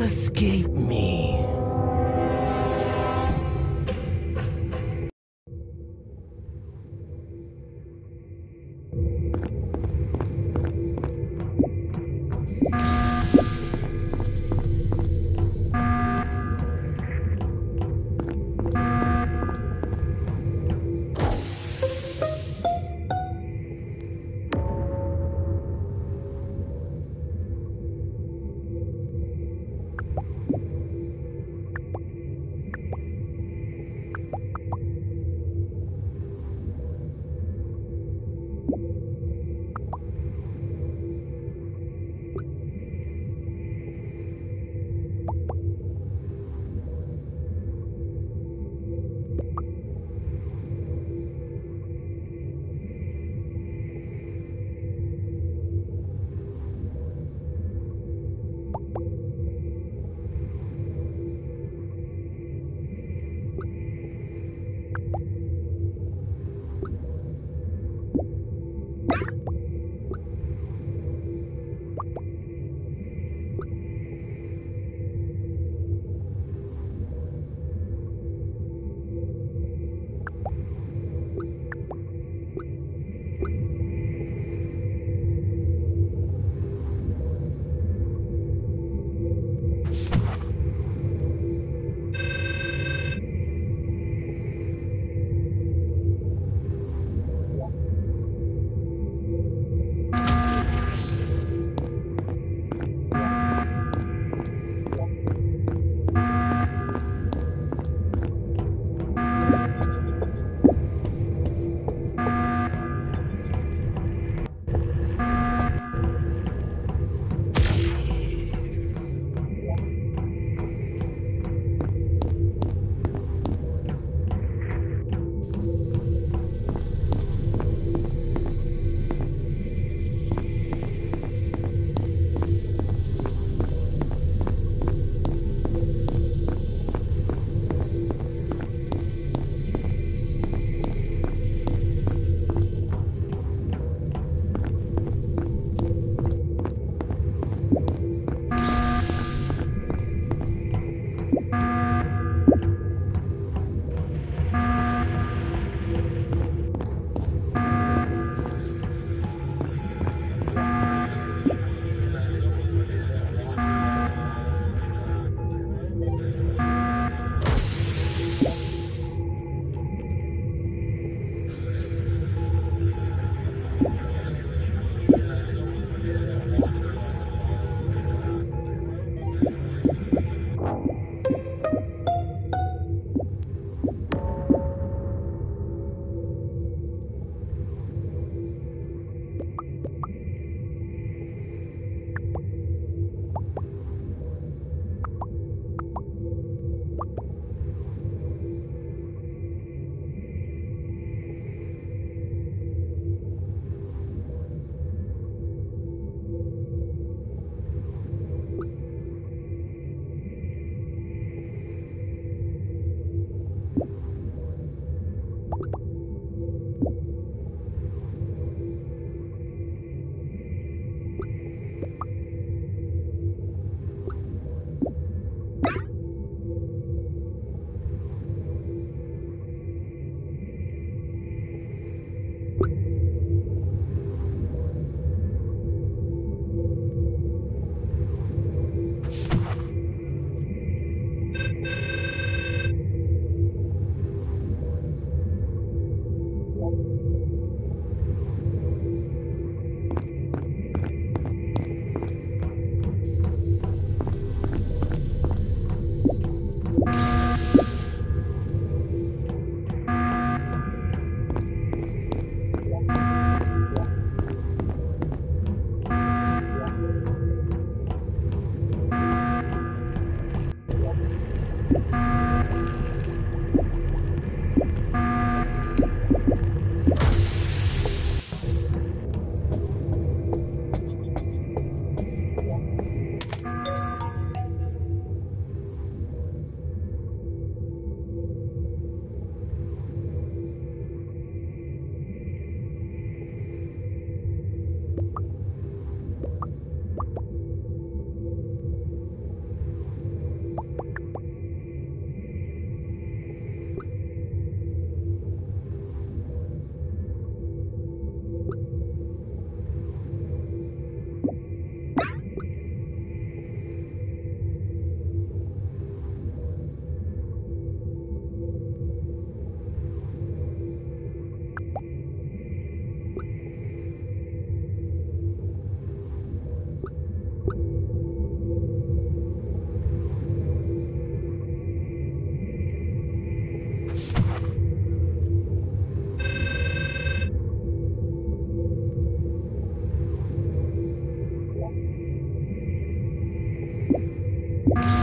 escape. you